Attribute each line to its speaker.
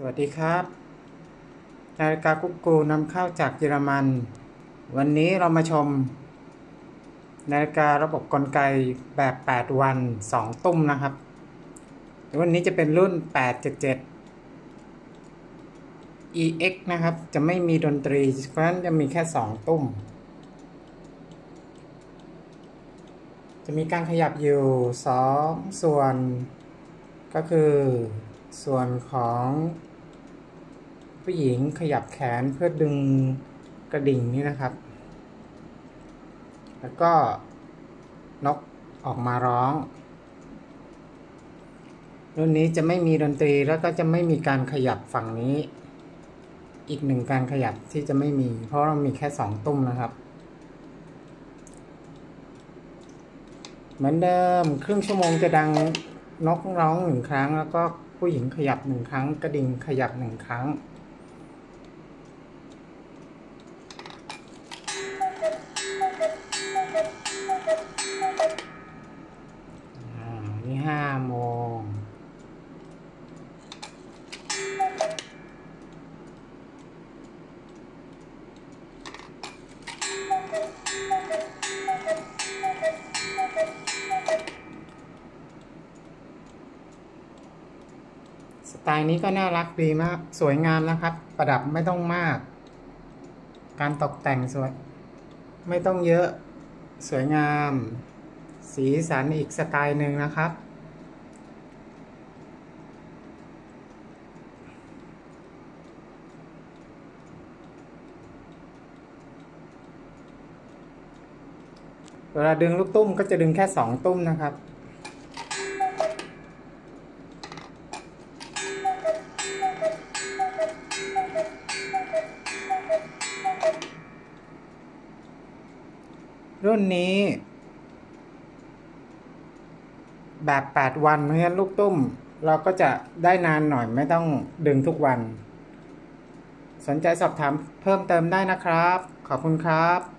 Speaker 1: สวัสดีครับนาฬิกากุ๊กกูนำเข้าจากเยอรมัน วันนี้เรามาชม นาฬิการะบบกลไกแบบ 8 วัน 2 ตุ้มนะครับ วันนี้จะเป็นรุ่น 877 EX นะครับ จะไม่มีดนตรี เพราะฉะนั้นจะมีแค่ 2 ตุ้ม จะมีการขยับอยู่ 2 ส่วนก็คือ ส่วนของผู้หญิงขยับแขนเพื่อดึงกระดิ่งนี่นะครับ แล้วก็นกออกมาร้อง รุ่นนี้จะไม่มีดนตรีแล้วก็จะไม่มีการขยับฝั่งนี้ อีกหนึ่งการขยับที่จะไม่มี เพราะเรามีแค่สองตุ้มนะครับ เหมือนเดิมครึ่งชั่วโมงจะดัง นกร้องหนึ่งครั้ง แล้วก็ผู้หญิงขยับหนึ่งครั้ง กระดิ่งขยับหนึ่งครั้งอ่า นี่ห้าโมง สไตล์นี้ก็น่ารักดีมาก สวยงามนะครับ ประดับไม่ต้องมาก การตกแต่งสวย ไม่ต้องเยอะสวยงาม สีสันอีกสไตล์หนึ่งนะครับเวลาดึงลูกตุ้มก็จะดึงแค่สองตุ้มนะครับ รุ่นนี้ แบบ 8 วันเพราะฉะนั้นลูกตุ้ม เราก็จะได้นานหน่อยไม่ต้องดึงทุกวัน สนใจสอบถามเพิ่มเติมได้นะครับ ขอบคุณครับ